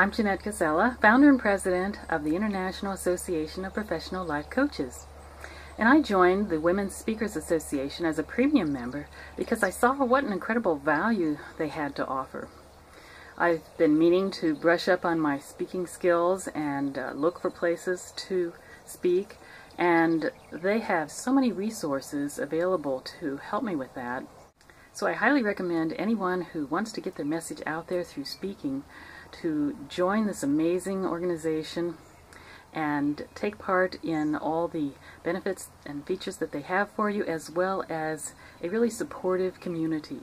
I'm Jeannette Koczela, founder and president of the International Association of Professional Life Coaches. And I joined the Women's Speakers Association as a premium member because I saw what an incredible value they had to offer. I've been meaning to brush up on my speaking skills and uh, look for places to speak and they have so many resources available to help me with that. So I highly recommend anyone who wants to get their message out there through speaking to join this amazing organization and take part in all the benefits and features that they have for you as well as a really supportive community.